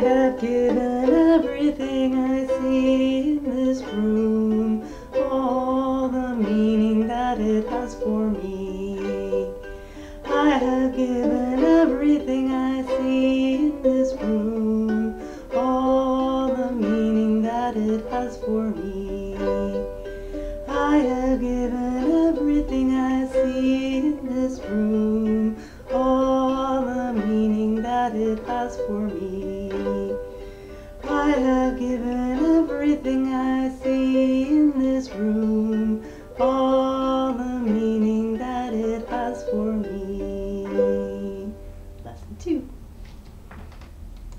I have given everything I see in this room all the meaning that it has for me. I have given everything I see in this room all the meaning that it has for me. I have given everything I see in this room all the meaning that it has for me. I have given everything I see in this room. All